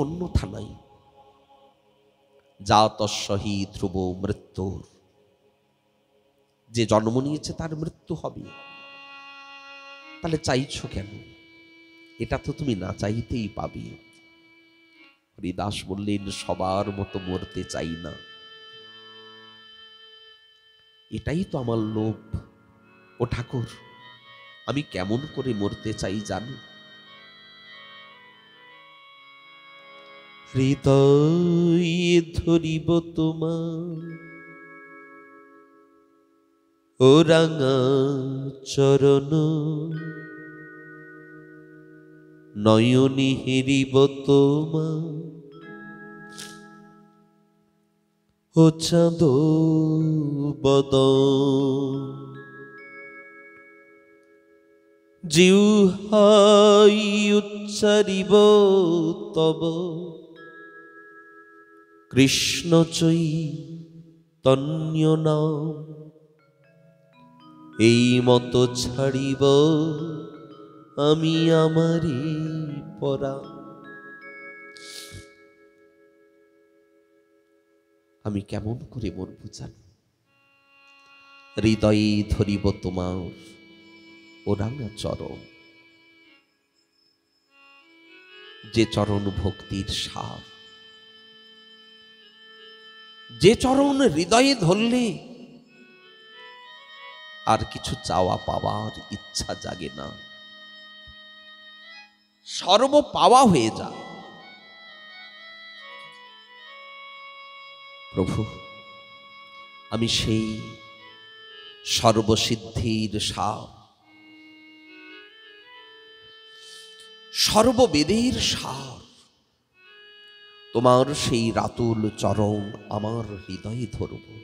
অন্যথা নাই। যা তস্বহি ধ্রুব মৃত্যুর। যে জন্ম নিয়েছে তার মৃত্যু হবে। তাহলে চাইছো কেন? এটা তো তুমি না চাইতেই পাবে। হরিদাস বললেন, সবার মতো মরতে চাই না। এটাই তো আমার লোভ। ও ঠাকুর, আমি কেমন করে মরতে চাই জানো? হৃদয় ধরিব তোমার। ও রাঙা চরণ, নয়নি হেরিব তোমার। ও চাঁদ বদন জিউহাই উচ্চারিব তব। কৃষ্ণ চৈতন্য নাম। এই মতো ছাড়িব আমি আমারই পরা। আমি কেমন করে মরবো জানো হৃদয়ে ধরিব তোমার ওরাঙা চরণ। যে চরণ ভক্তির সার যে চরণ হৃদয়ে ধরলে, আর কিছু চাওয়া পাওয়ার ইচ্ছা জাগে না। সর্ব পাওয়া হয়ে যায় প্রভু, আমি সেই সর্বসিদ্ধির সার সর্ববেদের সার তোমার সেই রাতুল চরণ আমার হৃদয়ে ধরব।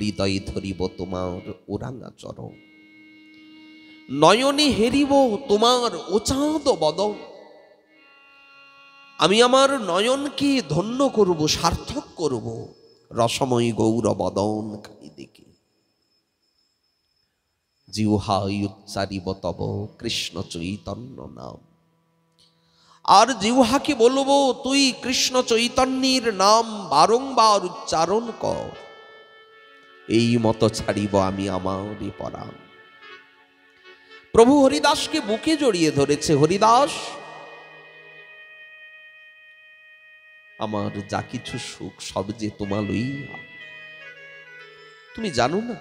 হৃদয়ে ধরিব তোমার ওরাঙ্গা চরণ। নয়নে হেরিব তোমার ওচাঁদ বদন। আমি আমার নয়নকে ধন্য করব, সার্থক করব, রসময় গৌর বদন খাই দেখে। জিউহাই উচ্চারিব তব কৃষ্ণ চৈতন্য নাম। আর জিউহাকে বলব, তুই কৃষ্ণ চৈতন্যের নাম বারংবার উচ্চারণ কর। এই মতো ছাড়িব আমি আমারই পরাণ। প্রভু হরিদাসকে বুকে জড়িয়ে ধরেছে, হরিদাস! আমার যা কিছু সুখ, সব যে তোমার লইয়া। তুমি জানো না,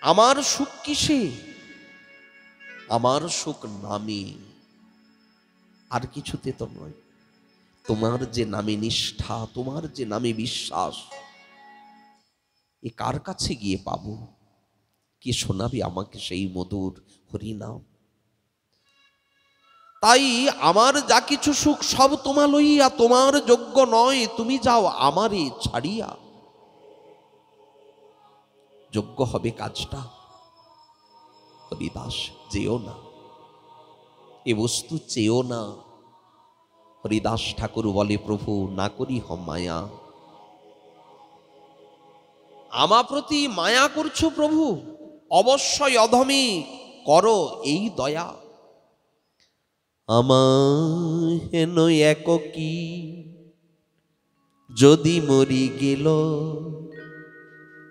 আমার সুখ কিসে? আমার সুখ নামে আর কিছুতে তো নয়। তোমার যে নামে নিষ্ঠা, তোমার যে নামে বিশ্বাস, এ কার কাছে গিয়ে পাবো? কে শোনাবে আমাকে সেই মধুর হরিনাম? তাই আমার যা কিছু সুখ, সব তোমা লইয়া, তোমার যোগ্য নয়, তুমি যাও আমারে ছাড়িয়া। যোগ্য হবে কাজটা। হরিদাস, যেও না। এ বস্তু চেয়েও না। হরিদাস ঠাকুর বলে, প্রভু, না করি হ মায়া। আমা প্রতি মায়া করছ প্রভু, অবশ্যই অধমে, করো এই দয়া। আমা হেন এককি, যদি মরি গেল,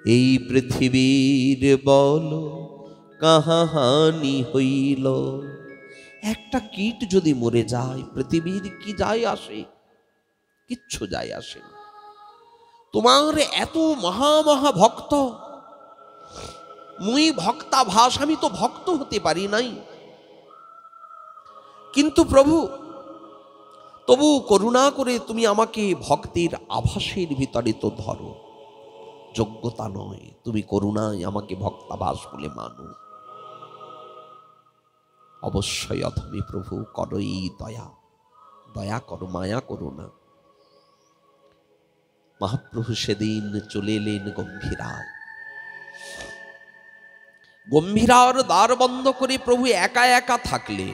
এই পৃথিবীর বল কাহা হানি হইল। একটা কীট যদি মরে যায়, পৃথিবীর কি যায় আসে? কিচ্ছু যায় আসে না। তোমার এত মহা মহা ভক্ত। মুই ভক্তা ভাস, আমি তো ভক্ত হতে পারি নাই। কিন্তু প্রভু, তবু করুণা করে তুমি আমাকে ভক্তির আভাসের ভিতরে তো ধরো। যোগ্যতা নয়, তুমি করুণায় আমাকে ভক্তাভাস বলে মানো। অবশ্যই অথমি প্রভু করই দয়া। দয়া করো, মায়া করো না। মহাপ্রভু সেদিন চলে এলেন গম্ভীরায়। গম্ভীরার দ্বার বন্ধ করে প্রভু একা একা থাকলেন।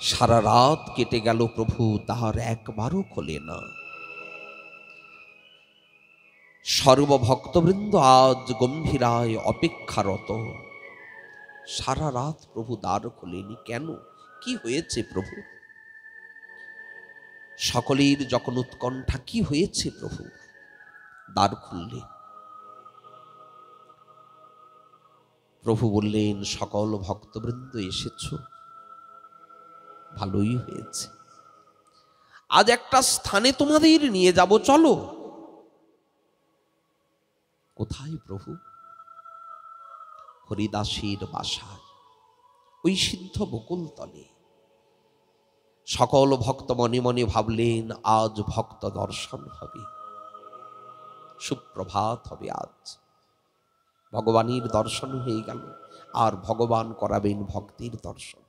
সারা রাত কেটে গেল প্রভু তাহার একবারও খোলে না। সর্বভক্তবৃন্দ আজ গম্ভীরায় অপেক্ষারত। সারা রাত প্রভু দ্বার খোলেনি কেন? কি হয়েছে প্রভু? সকলের যখন উৎকণ্ঠা কি হয়েছে প্রভু? দ্বার খুললে। প্রভু বললেন, সকল ভক্তবৃন্দ এসেছ। ভালোই হয়েছে। আজ একটা স্থানে তোমাদের নিয়ে যাব, চলো। কোথায় প্রভু? হরিদাসীর বাসায়, ওই সিদ্ধ বকুল তলে। সকল ভক্ত মনে মনে ভাবলেন, আজ ভক্ত দর্শন হবে। সুপ্রভাত হবে আজ। ভগবানের দর্শন হয়ে গেল, আর ভগবান করাবেন ভক্তির দর্শন।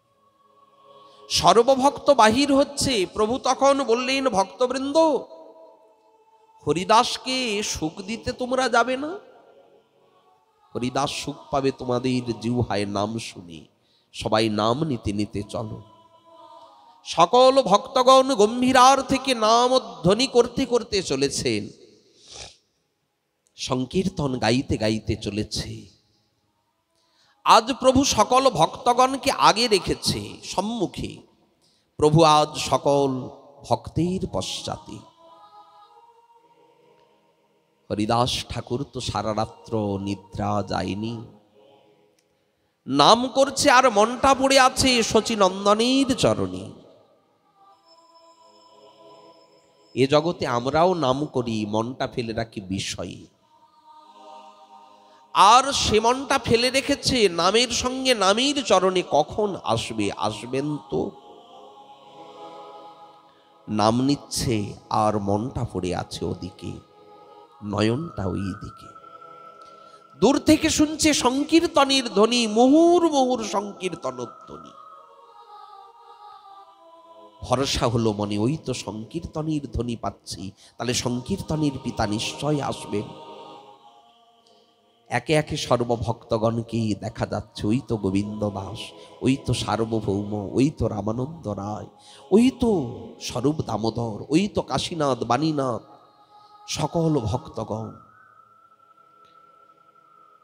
সর্বভক্ত বাহির হচ্ছে, প্রভু তখন বললেন, ভক্তবৃন্দ, হরিদাসকে সুখ দিতে তোমরা যাবে না? হরিদাস সুখ পাবে তোমাদের জিউহায় নাম শুনে। সবাই নাম নিতে নিতে চলো। সকল ভক্তগণ গম্ভীরার থেকে নাম ধ্বনি করতে করতে চলেছেন। সংকীর্তন গাইতে গাইতে চলেছে। আজ প্রভু সকল ভক্তগণকে আগে রেখেছে সম্মুখে। প্রভু আজ সকল ভক্তের পশ্চাতে। হরিদাস ঠাকুর তো সারা রাত্র নিদ্রা যায়নি। নাম করছে আর মনটা পড়ে আছে শচীনন্দনের চরণে। এ জগতে আমরাও নাম করি, মনটা ফেলে রাখি বিষয়ে। আর সে মনটা ফেলে রেখেছে, নামের সঙ্গে নামের চরণে কখন আসবে, আসবেন তো? নাম নিচ্ছে আর মনটা পড়ে আছে ওদিকে। নয়নটা ওই দিকে দূর থেকে শুনছে সংকীর্তনের ধ্বনি, মুহুর মুহুর সংকীর্তন ধ্বনি ভরসা হলো মনে, ওই তো সংকীর্তনের ধ্বনি পাচ্ছি, তাহলে সংকীর্তনের পিতা নিশ্চয় আসবেন। একে একে সর্বভক্তগণকেই দেখা যাচ্ছে, ওই তো গোবিন্দ দাস ওই তো সার্বভৌম, ওই তো রামানন্দ রায়, ওই তো স্বরূপ দামোদর, ওই তো কাশীনাথ, বাণীনাথ সকল ভক্তগণ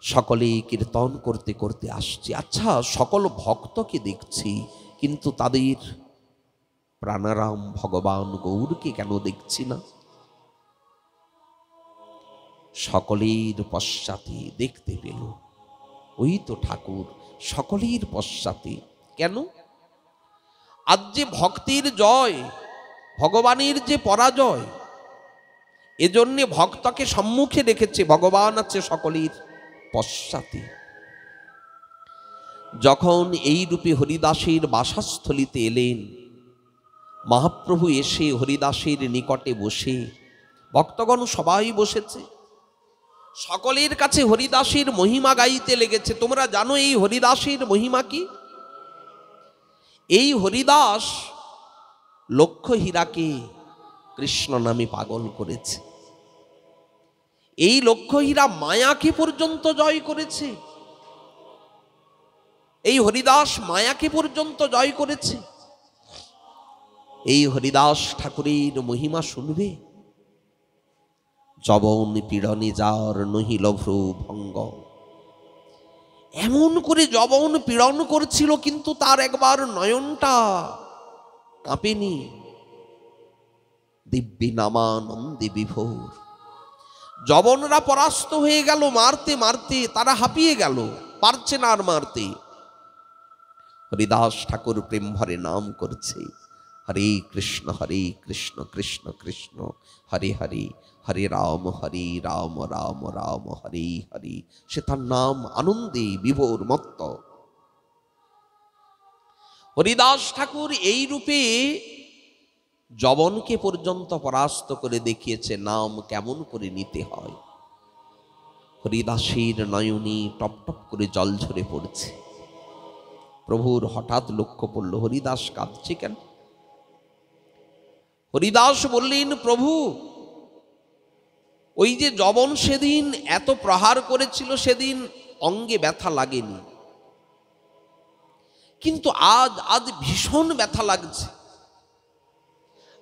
সকলে কীর্তন করতে করতে আসছে। আচ্ছা সকল ভক্তকে দেখছি, কিন্তু তাদের প্রাণারাম ভগবান গৌরকে কেন দেখছি না? সকলের পশ্চাতে দেখতে পেল, ওই তো ঠাকুর, সকলের পশ্চাতে। কেন? আজ যে ভক্তির জয়, ভগবানের যে পরাজয় এজন্যে ভক্তকে সম্মুখে রেখেছে ভগবান আছে সকলের পশ্চাতে। যখন এই রূপে হরিদাসের বাসাস্থলিতে এলেন, মহাপ্রভু এসে হরিদাসের নিকটে বসে, ভক্তগণ সবাই বসেছে। সকলের কাছে হরিদাসের মহিমা গাইতে লেগেছে। তোমরা জানো এই হরিদাসের মহিমা কি? এই হরিদাস লক্ষ্য হীরাকে কৃষ্ণ নামে পাগল করেছে। এই লক্ষ্য হীরা মায়াকে পর্যন্ত জয় করেছে। এই হরিদাস মায়াকে পর্যন্ত জয় করেছে। এই হরিদাস ঠাকুরের মহিমা শুনবে। জবন পীড়নে যার নহিল ভ্রু ভঙ্গ এমন করে জবন পীড়ন করছিল কিন্তু তার একবার নয়নটা কাঁপেনি। দিব্যি নামানন্দে বিভোর। জবনরা পরাস্ত হয়ে গেল মারতে মারতে, তারা হাঁপিয়ে গেল, পারছে না আর মারতে। হরিদাস ঠাকুর প্রেম ভরে নাম করছে, হরে কৃষ্ণ হরে কৃষ্ণ কৃষ্ণ কৃষ্ণ, হরে হরে হরে রাম হরে রাম রাম রাম, হরে হরে। সে তার নাম আনন্দে বিভোর মত্ত। হরিদাস ঠাকুর এই রূপে জবনকে পর্যন্ত পরাস্ত করে দেখিয়েছে, নাম কেমন করে নিতে হয়? হরিদাসের নয়নী টপ টপ করে জল ঝরে পড়ছে। প্রভুর হঠাৎ লক্ষ্য পড়ল, হরিদাস কাঁদছে কেন? হরিদাস বললেন, প্রভু, ওই যে জবন সেদিন এত প্রহার করেছিল, সেদিন অঙ্গে ব্যথা লাগেনি। কিন্তু আজ আজ ভীষণ ব্যথা লাগছে।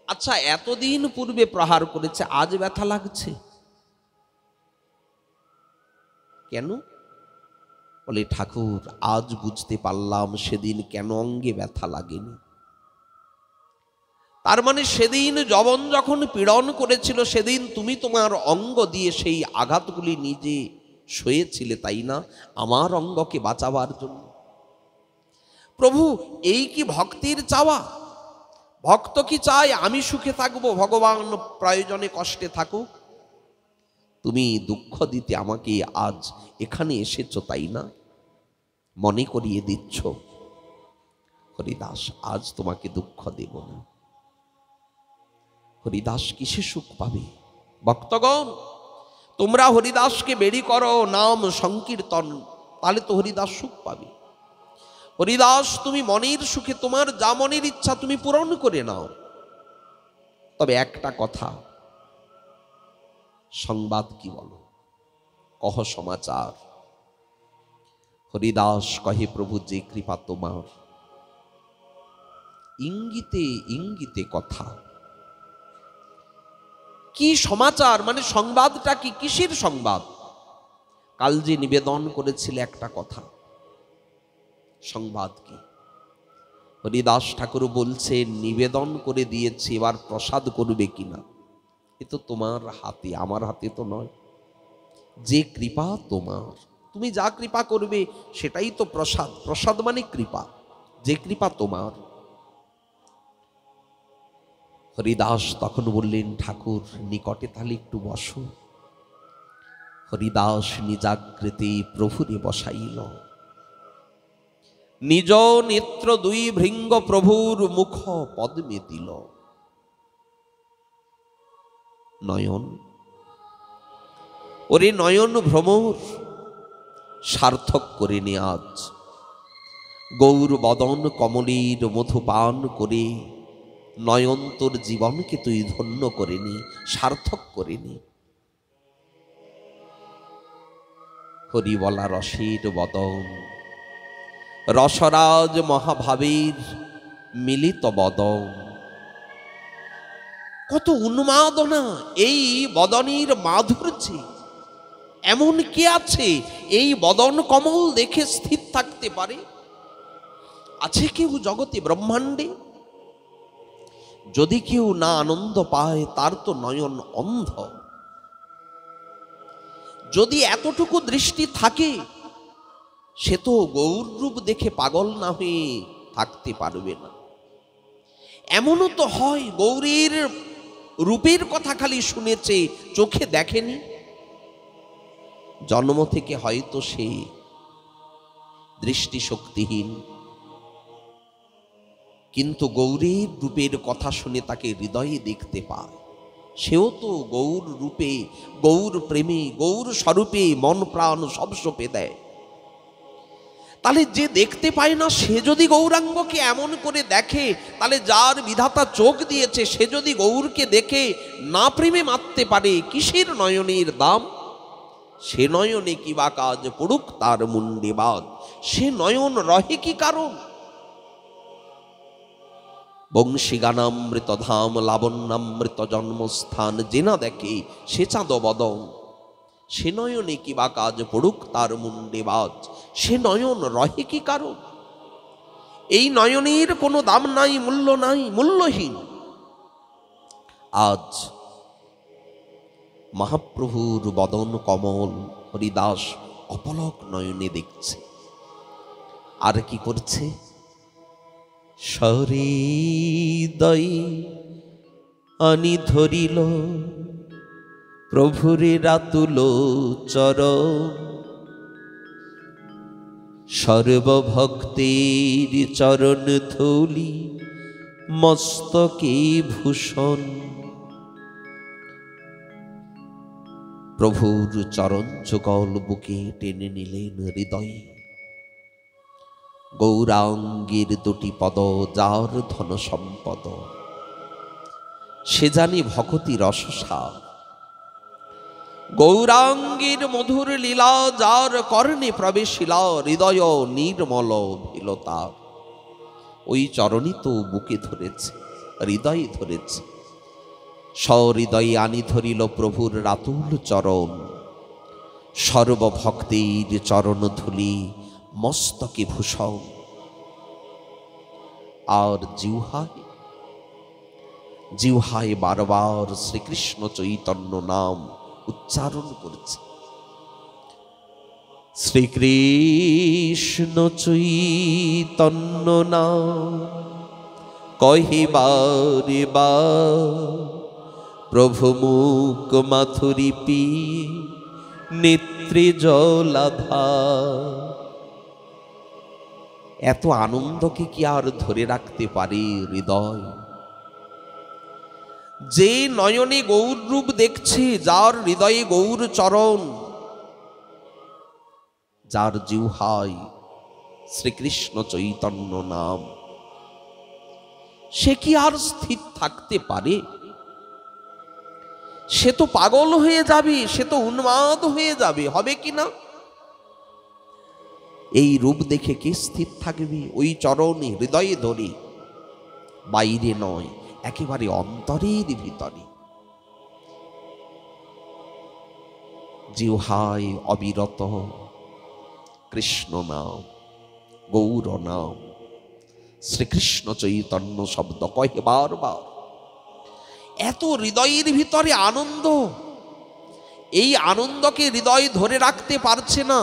আচ্ছা এতদিন পূর্বে প্রহার করেছে, আজ ব্যথা লাগছে। কেন? বলে, ঠাকুর, আজ বুঝতে পারলাম সেদিন কেন অঙ্গে ব্যথা লাগেনি। তার মানে সেদিন জবন যখন পীড়ন করেছিল, সেদিন তুমি তোমার অঙ্গ দিয়ে সেই আঘাতগুলি নিজে সয়েছিলে, তাই না? আমার অঙ্গকে বাঁচাবার জন্য। প্রভু, এই কি ভক্তির চাওয়া? ভক্ত কি চায় আমি সুখে থাকব, ভগবান প্রয়োজনে কষ্টে থাকুক? তুমি দুঃখ দিতে আমাকে আজ এখানে এসেছ, তাই না? মনে করিয়ে দিচ্ছ। হরিদাস, আজ তোমাকে দুঃখ দেব না। হরিদাস কিসে সুখ পাবে? ভক্তগণ, তোমরা হরিদাসকে বেরি করো, নাম সংকীর্তন, তাহলে তো হরিদাস সুখ পাবে। হরিদাস, তুমি মনের সুখে, তোমার যা মনের ইচ্ছা তুমি পূরণ করে নাও। তবে একটা কথা, সংবাদ কি বলো? কহ সমাচার। হরিদাস কহে, প্রভু, যে কৃপা তোমার। ইঙ্গিতে ইঙ্গিতে কথা। কি সমাচার? মানে সংবাদটা কি? কিসের সংবাদ? কাল যে নিবেদন করেছিল একটা কথা। সংবাদ কি? হরিদাস ঠাকুর বলছে, নিবেদন করে দিয়েছে, এবার প্রসাদ করবে কিনা? এ তো তোমার হাতে, আমার হাতে তো নয়। যে কৃপা তোমার, তুমি যা কৃপা করবে, সেটাই তো প্রসাদ। প্রসাদ মানে কৃপা, যে কৃপা তোমার। হরিদাস তখন বললেন, ঠাকুর, নিকটে তাহলে একটু বসো। হরিদাস নিজাকৃতি প্রভুরে বসাইল। নিজ নেত্র দুই ভৃঙ্গ প্রভুর মুখ পদ্মে দিল নয়ন। ওরে নয়ন ভ্রমর, সার্থক করে নে আজ। গৌর বদন কমলীর মধুপান করে, নয়ন তোর জীবনকে তুই ধন্য করে নি, সার্থক করে নি। হরিবলা রসের বদন রসরাজ মহাভাবীর মিলিত বদন। কত উন্মাদনা এই বদনের মাধুর্যে। এমন কে আছে এই বদন কমল দেখে স্থির থাকতে পারে? আছে কেউ জগতে ব্রহ্মাণ্ডে? যদি কেউ না আনন্দ পায়, তার তো নয়ন অন্ধ। যদি এতটুকু দৃষ্টি থাকে সে তো গৌর রূপ দেখে পাগল না হয়ে থাকতে পারবে না। এমনও তো হয় গৌরীর রূপের কথা খালি শুনেছে, চোখে দেখেনি। জন্ম থেকে হয়তো সে দৃষ্টিশক্তিহীন। কিন্তু গৌরীর রূপের কথা শুনে তাকে হৃদয়ে দেখতে পায়। সেও তো গৌর রূপে গৌর প্রেমে গৌর স্বরূপে মন প্রাণ সব দেয়। তাহলে যে দেখতে পায় না, সে যদি গৌরাঙ্গকে এমন করে দেখে, তাহলে যার বিধাতা চোখ দিয়েছে, সে যদি গৌরকে দেখে, না প্রেমে মারতে পারে, কিসের নয়নের দাম? সে নয়নে কি বা কাজ পড়ুক তার মুন্ডে বাদ সে নয়ন রহে কি কারণ? বংশী গানামৃত ধাম লাবণ্যামৃত জন্মস্থান যে না দেখে, সে চাঁদ বদন সে নয়নে কি বা কাজ পড়ুক তার মুন্ডে বাজ সে নয়ন রহে কি কারণ এই নয়নের কোনো দাম নাই, মূল্য নাই, মূল্যহীন। আজ মহাপ্রভুর বদন কমল, হরিদাস অপলক নয়নে দেখছে। আর কি করছে? সরিদয় আনি ধরিল, প্রভুরে রাতুল চর সর্বভক্তের চরণ ধুলি, মস্তকে ভূষণ। প্রভুর চরণ চকল বুকে টেনে নিলেন হৃদয়ে। গৌরাঙ্গীর দুটি পদ, যার ধন সম্পদ সে জানি ভকতি রসসার গৌরাঙ্গীর মধুর লীলা যার কর্ণে প্রবেশিলা, হৃদয় নির্মল ভিল তার ওই চরণই তো বুকে ধরেছে, হৃদয়ে ধরেছে। সহৃদয়ে আনি ধরিল প্রভুর রাতুল চরণ। সর্বভক্তির চরণ ধুলি মস্তকে ভূষণ। আর জিউহায় জিহায় বারবার শ্রীকৃষ্ণ চৈতন্য নাম। উচ্চারণ করছে। শ্রীকৃষ্ণ চৈতন্য নাম, কহিবারে বা, প্রভু মুখ মাথুরি পি, নেত্রে জলাধা। এত আনন্দকে কি আর ধরে রাখতে পারে হৃদয়? যে নয়নে গৌর রূপ দেখছে, যার হৃদয়ে গৌর চরণ, যার জিহায় শ্রীকৃষ্ণ চৈতন্য নাম, সে কি আর স্থির থাকতে পারে? সে তো পাগল হয়ে যাবে, সে তো উন্মাদ হয়ে যাবে, হবে কি না? এই রূপ দেখে কে স্থির থাকবে? ওই চরণে, হৃদয়ে ধরে, বাইরে নয়। একেবারে অন্তরের ভিতরে জিহায় অবিরত, কৃষ্ণ নাম, গৌর নাম, শ্রীকৃষ্ণ চৈতন্য শব্দ কহে বারবার। এত হৃদয়ের ভিতরে আনন্দ, এই আনন্দকে হৃদয় ধরে রাখতে পারছে না।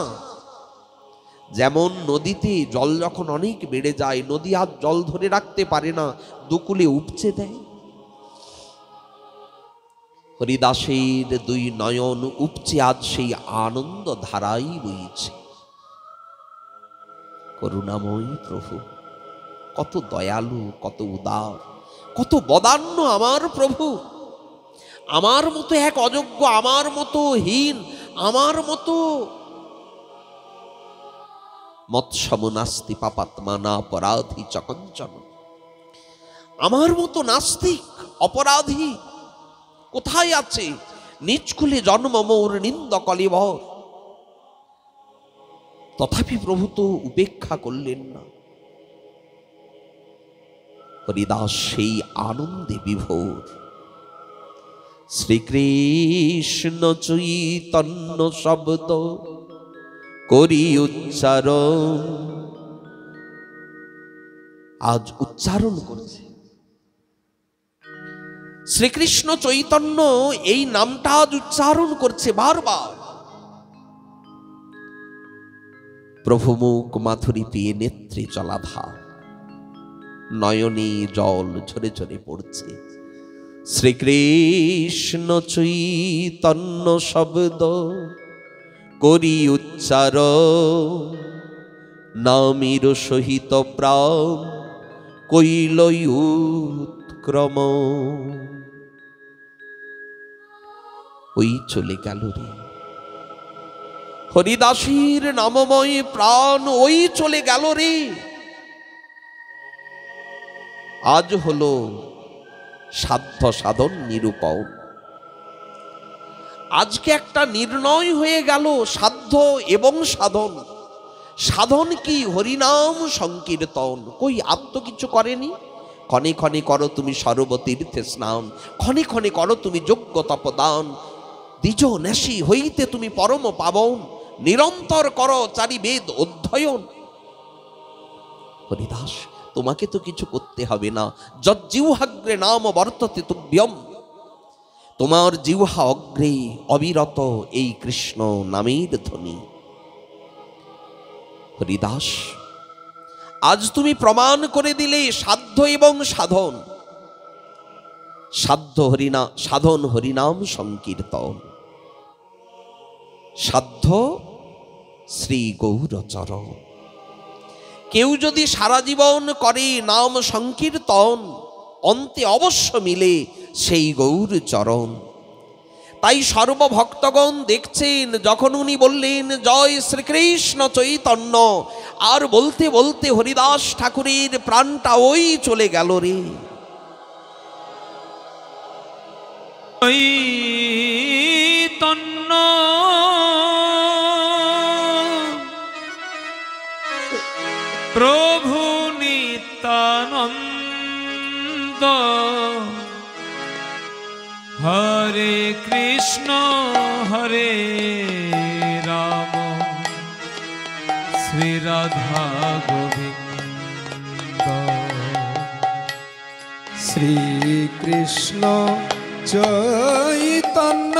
যেমন নদীতে জল যখন অনেক বেড়ে যায়, নদী আর জল ধরে রাখতে পারে না, দুকুলে উপচে দেয়। হরিদাসের দুই নয়ন উপচে, আজ সেই আনন্দ ধারাই রয়েছে করুণাময়ী প্রভু, কত দয়ালু, কত উদার, কত বদান্য আমার প্রভু। আমার মতো এক অযোগ্য, আমার মতো হীন, আমার মতো মৎসম নাস্তি পাপাত্মা না অপরাধী চকঞ্চন। আমার মতো নাস্তিক, অপরাধী কোথায় আছে? নিজ কুলে জন্ম মৌর নিন্দ কলিবর। তথাপি প্রভু তো উপেক্ষা করলেন না। হরিদাস সেই আনন্দে বিভোর। শ্রীকৃষ্ণ চৈতন্য শব্দ করি উচ্চারণ আজ উচ্চারণ করছে। শ্রীকৃষ্ণ চৈতন্য এই নামটা আজ উচ্চারণ করছে বারবার। প্রভু মুখ মাথুরি পেয়ে নেত্রী জলাধার। নয়নে জল ঝরে ঝরে পড়ছে। শ্রীকৃষ্ণ চৈতন্য শব্দ করি উচ্চার নামের সহিত প্রাণ কইল উৎক্রম। ওই চলে গেল রে। হরিদাসীর নামময় প্রাণ ওই চলে গেল রে। আজ হলো সাধ্য সাধন নিরূপণ আজকে একটা নির্ণয় হয়ে গেল, সাধ্য এবং সাধন। সাধন কি? হরিনাম সংকীর্তন। কই আত্ম কিছু করেনি? ক্ষণে ক্ষণে করো তুমি সর্বতীর্থে স্নান। ক্ষণে ক্ষণে করো তুমি যোগ্য তপদান। দ্বিজ নেশি হইতে তুমি পরম পাবন। নিরন্তর করো চারি বেদ অধ্যয়ন। হরিদাস, তোমাকে তো কিছু করতে হবে না। যজ্জিউহাগ্রে নাম বর্ততে তুভ্যম। তোমার জিহ্বা অগ্রে অবিরত এই কৃষ্ণ নামের ধ্বনি। হরিদাস, আজ তুমি প্রমাণ করে দিলে সাধ্য এবং সাধন। সাধ্য হরিনা, সাধন হরিনাম সংকীর্তন। সাধ্য শ্রী গৌরচরণ। কেউ যদি সারা জীবন করে নাম সংকীর্তন অন্তে অবশ্য মিলে সেই গৌর চরণ। তাই সর্বভক্তগণ দেখছেন, যখন উনি বললেন, জয় শ্রীকৃষ্ণ চৈতন্য। আর বলতে বলতে হরিদাস ঠাকুরের প্রাণটা ওই চলে গেল রে। তন্ন প্রভু নিত্যানন্দ হরে কৃষ্ণ হরে রাম। শ্রী রাধা গোবিন্দ। শ্রী শ্রীকৃষ্ণ চৈতন্য।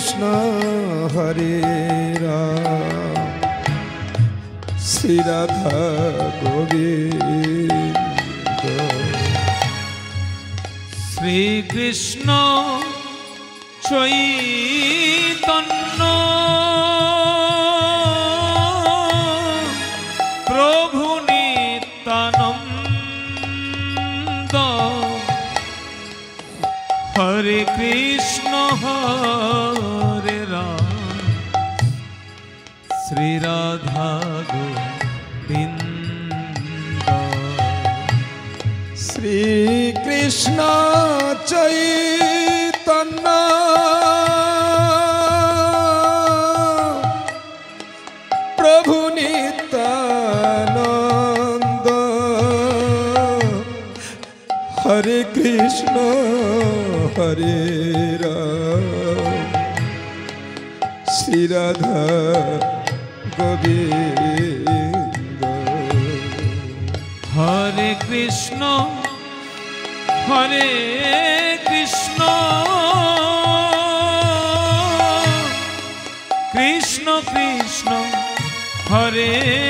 কৃষ্ণ হরে রাম। শ্রী রাধা গোবিন্দ। শ্রীকৃষ্ণ চৈতন্য কৃষ্ণ হরে রাম। শ্রী রাধা গোবিন্দ। শ্রীকৃষ্ণ চৈতন্য। প্রভু নিত্যানন্দ। হরে কৃষ্ণ। হরে রাম শ্রী গোবিন্দ। হরে কৃষ্ণ হরে কৃষ্ণ। কৃষ্ণ কৃষ্ণ হরে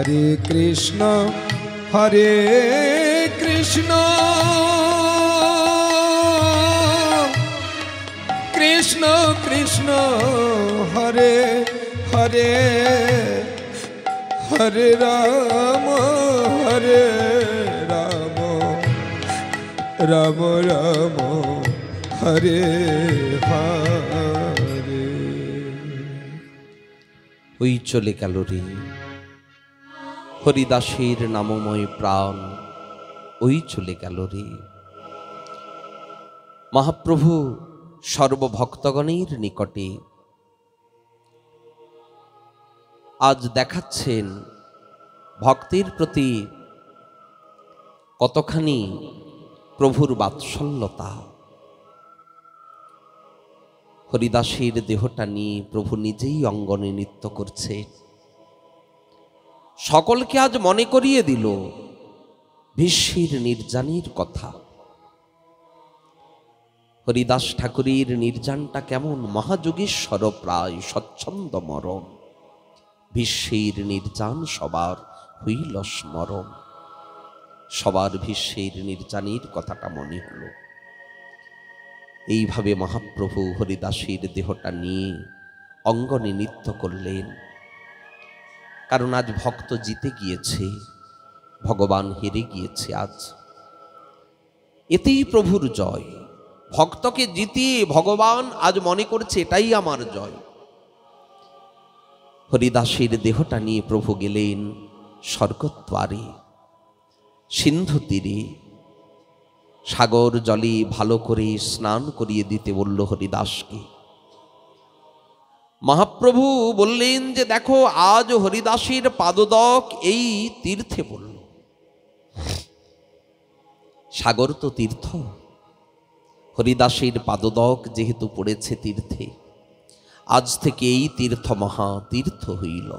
হরে কৃষ্ণ হরে কৃষ্ণ। কৃষ্ণ কৃষ্ণ, হরে হরে হরে রাম হরে রাম। রাম রাম, হরে হরে। ওই চলে গেল রে। হরিদাসের নামময় প্রাণ, ওই চলে গেল রে। মহাপ্রভু সর্বভক্তগণের নিকটে আজ দেখাচ্ছেন ভক্তের প্রতি কতখানি প্রভুর বাৎসল্যতা। হরিদাসের দেহটা নিয়ে প্রভু নিজেই অঙ্গনে নৃত্য করছে সকলকে আজ মনে করিয়ে দিল বিশ্বের নির্জানের কথা। হরিদাস ঠাকুরের নির্জানটা কেমন? মহাযোগেশ্বর প্রায় স্বচ্ছন্দ মরণ। বিশ্বের নির্জান সবার হইল স্মরণ। সবার ভীষ্মের নির্জানের কথাটা মনে হলো। এইভাবে মহাপ্রভু হরিদাসের দেহটা নিয়ে অঙ্গনে নৃত্য করলেন। কারণ আজ ভক্ত জিতে গিয়েছে, ভগবান হেরে গিয়েছে আজ। এতেই প্রভুর জয়। ভক্তকে জিতিয়ে ভগবান আজ মনে করছে এটাই আমার জয়। হরিদাসের দেহটা নিয়ে প্রভু গেলেন স্বর্গদ্বারে, সিন্ধু তীরে। সাগর জলে ভালো করে স্নান করিয়ে দিতে বলল হরিদাসকে মহাপ্রভু বললেন যে, দেখো, আজ হরিদাসীর পাদদক এই তীর্থে পড়ল। সাগর তো তীর্থ। হরিদাসের পাদদক যেহেতু পড়েছে তীর্থে, আজ থেকে এই তীর্থ মহা তীর্থ হইল।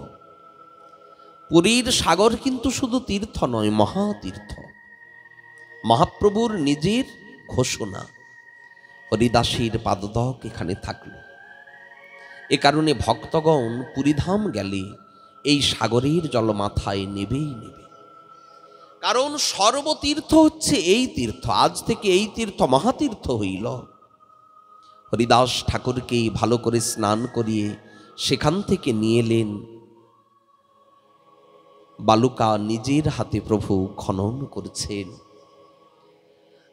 পুরীর সাগর কিন্তু শুধু তীর্থ নয় মহাতীর্থ মহাপ্রভুর নিজের ঘোষণা হরিদাসীর পাদদক এখানে থাকল। এ কারণে ভক্তগণ পুরীধাম গেলে এই সাগরের জল মাথায় নেবেই নেবে। কারণ সর্বতীর্থ হচ্ছে এই তীর্থ, আজ থেকে এই তীর্থ মহাতীর্থ হইল। হরিদাস ঠাকুরকে ভালো করে স্নান করিয়ে সেখান থেকে নিয়ে এলেন। বালুকা নিজের হাতে প্রভু খনন করছেন।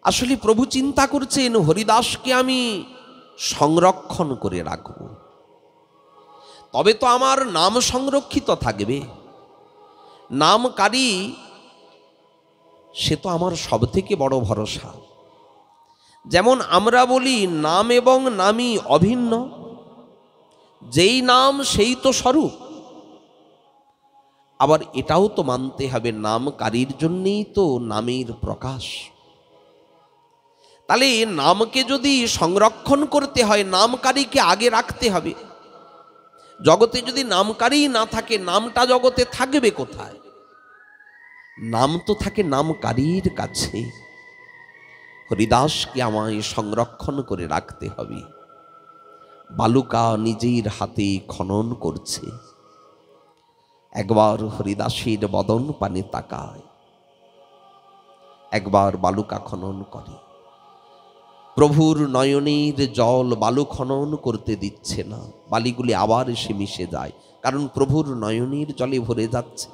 আসলে প্রভু চিন্তা করছেন, হরিদাসকে আমি সংরক্ষণ করে রাখব। তবে তো আমার নাম সংরক্ষিত থাকবে। নামকারী, সে তো আমার সব থেকে বড় ভরসা। যেমন আমরা বলি, নাম এবং নামই অভিন্ন। যেই নাম, সেই তো স্বরূপ। আবার এটাও তো মানতে হবে, নামকারীর জন্যেই তো নামের প্রকাশ। তাহলে নামকে যদি সংরক্ষণ করতে হয়, নামকারীকে আগে রাখতে হবে। জগতে যদি নামকারী না থাকে, নামটা জগতে থাকবে কোথায়? নাম তো থাকে নামকারীর কাছে। হরিদাসকে আমায় সংরক্ষণ করে রাখতে হবে। বালুকা নিজের হাতে খনন করছে। একবার হরিদাসের বদন পানে তাকায়। একবার বালুকা খনন করে। প্রভুর নয়নের জল বালু খনন করতে দিচ্ছে না, বালিগুলি আবার এসে মিশে যায়, কারণ প্রভুর নয়নের জলে ভরে যাচ্ছে।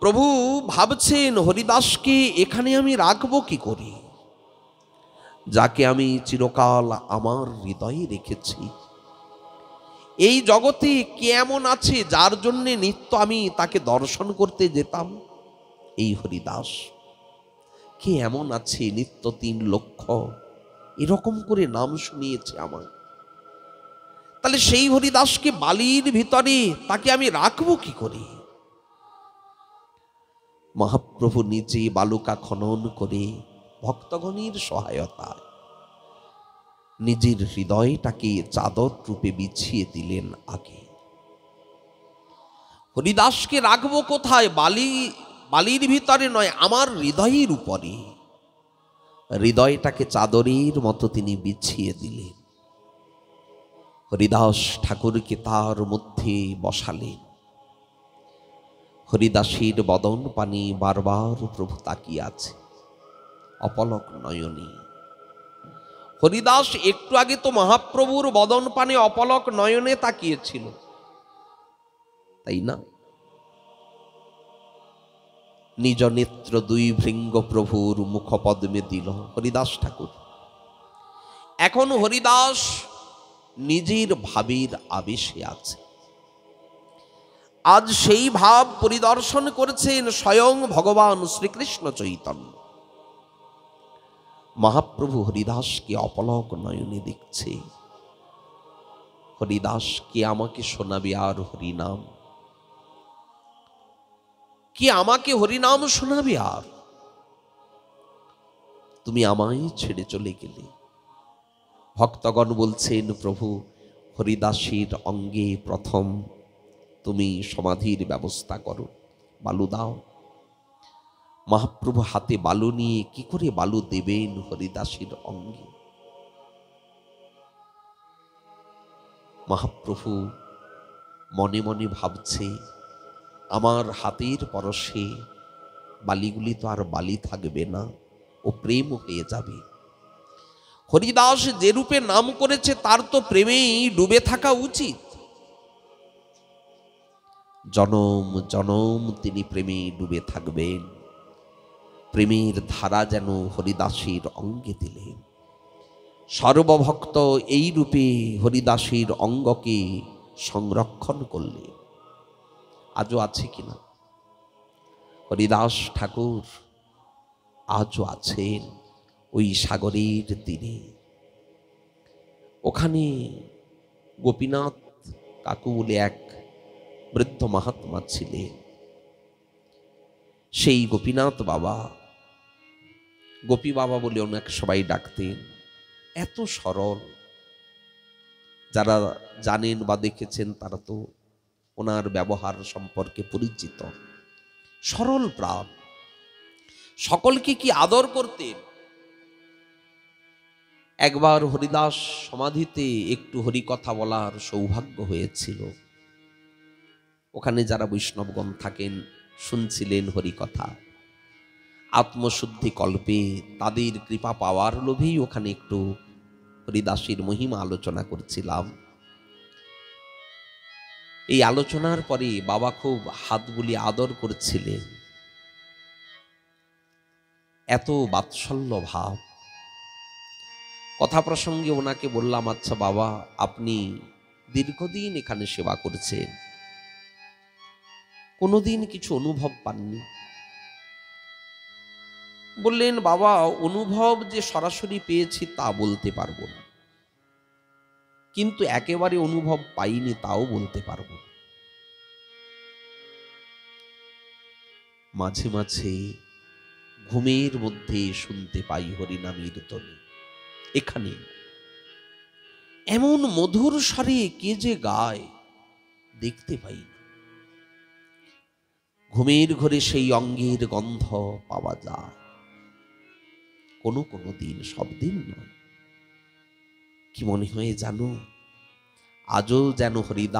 প্রভু ভাবছেন, হরিদাসকে এখানে আমি রাখব কি করে? যাকে আমি চিরকাল আমার হৃদয়ে রেখেছি। এই জগতে কে এমন আছে যার জন্যে নিত্য আমি তাকে দর্শন করতে যেতাম? এই হরিদাস। কে এমন আছে নিত্য তিন লক্ষ এরকম করে নাম শুনিয়েছে আমার তাহলে সেই হরিদাসকে বালির ভিতরে তাকে আমি রাখব কি করে? মহাপ্রভু নিজে বালুকা খনন করে ভক্তগণের সহায়তায় নিজের হৃদয়টাকে চাদর রূপে বিছিয়ে দিলেন আগে। হরিদাসকে রাখব কোথায়? বালি বালির ভিতরে নয়, আমার হৃদয়ের উপরে। হৃদয়টাকে চাদরের মতো তিনি বিছিয়ে দিলেন। হরিদাস ঠাকুরকে তার মধ্যে বসালেন। হরিদাসীর বদন পানি বারবার প্রভু তাকিয়ে আছে। অপলক নয়নী। হরিদাস একটু আগে তো মহাপ্রভুর বদন পানে অপলক নয়নে তাকিয়েছিল। তাই না? নিজ নেত্র দুই ভৃঙ্গ প্রভুর মুখপদ্মে দিল হরিদাস ঠাকুর। এখন হরিদাস নিজের ভাবের আবেশে আছে। আজ সেই ভাব পরিদর্শন করেছেন স্বয়ং ভগবান শ্রীকৃষ্ণ চৈতন্য। মহাপ্রভু হরিদাসকে অপলক নয়নে দেখছে। হরিদাস কে আমাকে শোনাবে আর হরিনাম। কি আমাকে হরিনাম শোনাবে আর? তুমি আমায় ছেড়ে চলে গেলে। ভক্তগণ বলছেন, প্রভু, হরিদাসীর অঙ্গে প্রথম তুমি সমাধির ব্যবস্থা করো। বালু দাও। মহাপ্রভু হাতে বালু নিয়ে কি করে বালু দেবেন হরিদাসীর অঙ্গে? মহাপ্রভু মনে মনে ভাবছে আমার হাতের পরশে বালিগুলি তো আর বালি থাকবে না ও প্রেম হয়ে যাবে। হরিদাস যে রূপে নাম করেছে তার তো প্রেমেই ডুবে থাকা উচিত। জনম জনম তিনি প্রেমে ডুবে থাকবেন। প্রেমের ধারা যেন হরিদাসীর অঙ্গে দিলেন সর্বভক্ত এই রূপে হরিদাসীর অঙ্গকে সংরক্ষণ করলে। আজও আছে কিনা? হরিদাস ঠাকুর আজও আছেন ওই সাগরের তীরে। ওখানে গোপীনাথ কাকু বলে এক বৃদ্ধ মহাত্মা ছিলেন। সেই গোপীনাথ বাবা, গোপী বাবা বলে ওনাকে সবাই ডাকতেন। এত সরল, যারা জানেন বা দেখেছেন তারা তো ওনার ব্যবহার সম্পর্কে পরিচিত। সরল প্রাণ। সকলকে কি আদর করতেন একবার হরিদাস সমাধিতে একটু হরিকথা বলার সৌভাগ্য হয়েছিল। ওখানে যারা বৈষ্ণবগণ থাকেন, শুনছিলেন হরিকথা। আত্মশুদ্ধি কল্পে তাদের কৃপা পাওয়ার লোভেই ওখানে একটু হরিদাসীর মহিমা আলোচনা করছিলাম। এই আলোচনার পরে বাবা খুব হাত বুলি আদর করছিলেন। এত বাৎসল্য ভাব। কথা প্রসঙ্গে ওনাকে বললাম আচ্ছা বাবা, আপনি দীর্ঘদিন এখানে সেবা করছেন। কোনোদিন কিছু অনুভব পাননি? বললেন, বাবা, অনুভব যে সরাসরি পেয়েছি তা বলতে পারব না। কিন্তু একেবারে অনুভব পাইনি তাও বলতে পারব। মাঝে মাঝে ঘুমের মধ্যে শুনতে পাই হরিনামের ধ্বনি। এখানে এমন মধুর স্বরে কে যে গায় দেখতে পাই ঘুমের ঘরে সেই অঙ্গের গন্ধ পাওয়া যায়। কোনো কোনো দিন সব দিন নয়। কি মনে হয় জানো? আজও যেন হরিদা